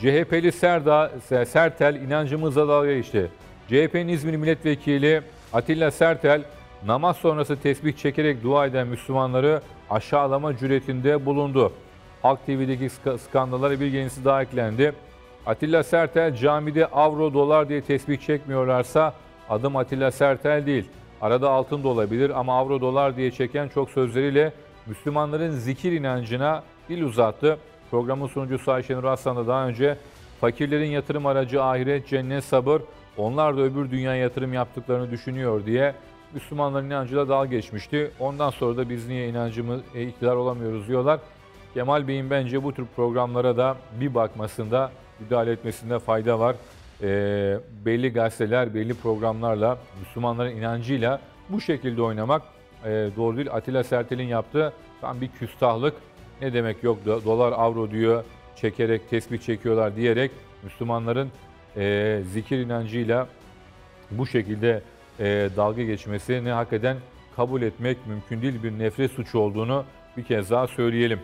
CHP'li Serda, Sertel inancımızla dalga geçti. CHP'nin İzmir Milletvekili Atilla Sertel namaz sonrası tesbih çekerek dua eden Müslümanları aşağılama cüretinde bulundu. Halk TV'deki ska- skandallara bir yenisi daha eklendi. Atilla Sertel camide avro dolar diye tesbih çekmiyorlarsa adım Atilla Sertel değil. Arada altın da olabilir ama avro dolar diye çeken çok sözleriyle Müslümanların zikir inancına dil uzattı. Programın sunucusu Ayşenur Aslan da daha önce fakirlerin yatırım aracı ahiret, cennet, sabır onlar da öbür dünyaya yatırım yaptıklarını düşünüyor diye Müslümanların inancıyla dalga geçmişti. Ondan sonra da biz niye inancımız e, iktidar olamıyoruz diyorlar. Kemal Bey'in bence bu tür programlara da bir bakmasında, müdahale etmesinde fayda var. Ee, belli gazeteler, belli programlarla, Müslümanların inancıyla bu şekilde oynamak e, doğru değil. Atilla Sertel'in yaptığı tam bir küstahlık. Ne demek yok do- dolar avro diyor, çekerek tesbih çekiyorlar diyerek Müslümanların e, zikir inancıyla bu şekilde e, dalga geçmesi ne hakikaten kabul etmek mümkün değil bir nefret suçu olduğunu bir kez daha söyleyelim.